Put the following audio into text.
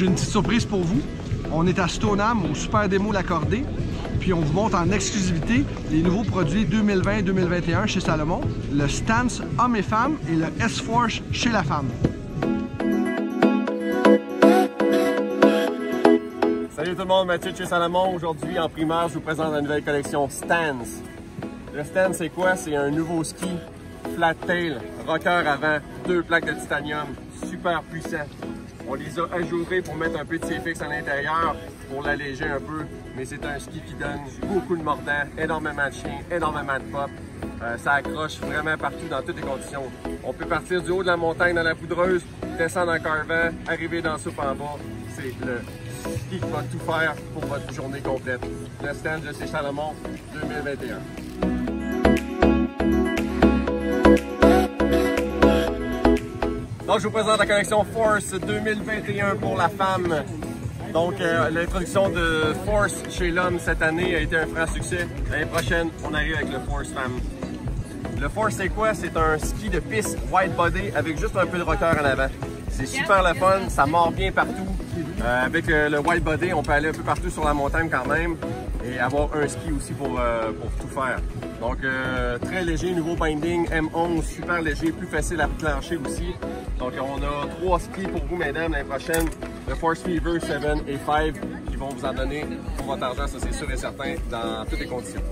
J'ai une petite surprise pour vous. On est à Stoneham au Super Démo L'Accordé. Puis on vous montre en exclusivité les nouveaux produits 2020-2021 chez Salomon, le Stance homme et femme et le S-Force chez la femme. Salut tout le monde, Mathieu de chez Salomon. Aujourd'hui, en primaire, je vous présente la nouvelle collection Stance. Le Stance, c'est quoi? C'est un nouveau ski flat tail, rocker avant, deux plaques de titanium, super puissant. On les a ajourés pour mettre un peu de CFX à l'intérieur pour l'alléger un peu, mais c'est un ski qui donne beaucoup de mordant, énormément de chien, énormément de pop. Euh, ça accroche vraiment partout dans toutes les conditions. On peut partir du haut de la montagne dans la poudreuse, descendre en carvant, arriver dans le soupe en bas. C'est le ski qui va tout faire pour votre journée complète. Le stand de Salomon 2021. Donc, je vous présente la collection Force 2021 pour la femme. Donc, euh, l'introduction de Force chez l'homme cette année a été un franc succès. L'année prochaine, on arrive avec le Force femme. Le Force, c'est quoi? C'est un ski de piste wide body avec juste un peu de rocker en avant. C'est super le fun, ça mord bien partout. Euh, avec le, le wide body, on peut aller un peu partout sur la montagne quand même et avoir un ski aussi pour, euh, pour tout faire. Donc euh, très léger, nouveau binding M11, super léger, plus facile à plancher aussi. Donc on a trois skis pour vous mesdames l'année prochaine, le Force Fever 7 et 5 qui vont vous en donner pour votre argent, ça c'est sûr et certain, dans toutes les conditions.